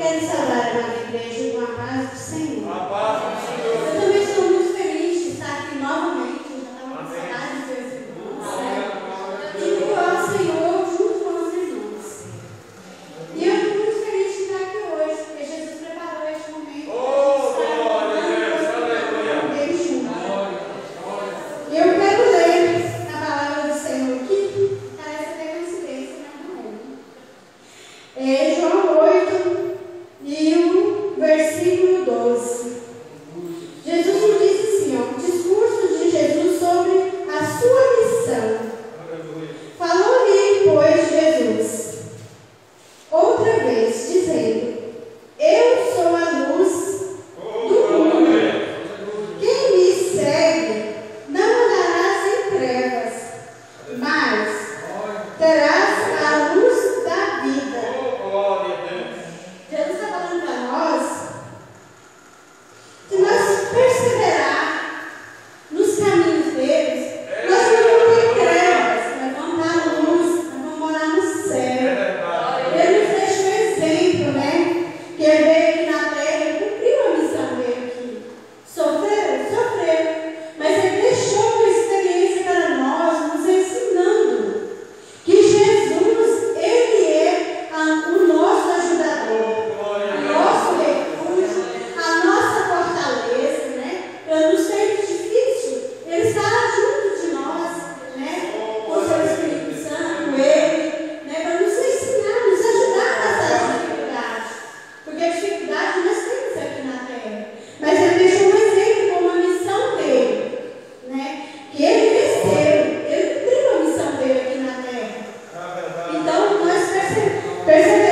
Quero saudar a minha igreja com a paz do Senhor. Eu também estou muito feliz de estar aqui novamente. Eu já estava com saudade dos meus irmãos. Né? E louvar ao Senhor junto com os irmãos. E eu estou muito feliz de estar aqui hoje, porque Jesus preparou este momento. Oh, Senhor, a Deus. Aleluia. juntos. Eu quero ler na palavra do Senhor aqui. Parece até coincidência, mas não é. Né? É João. Deus. Percebeu?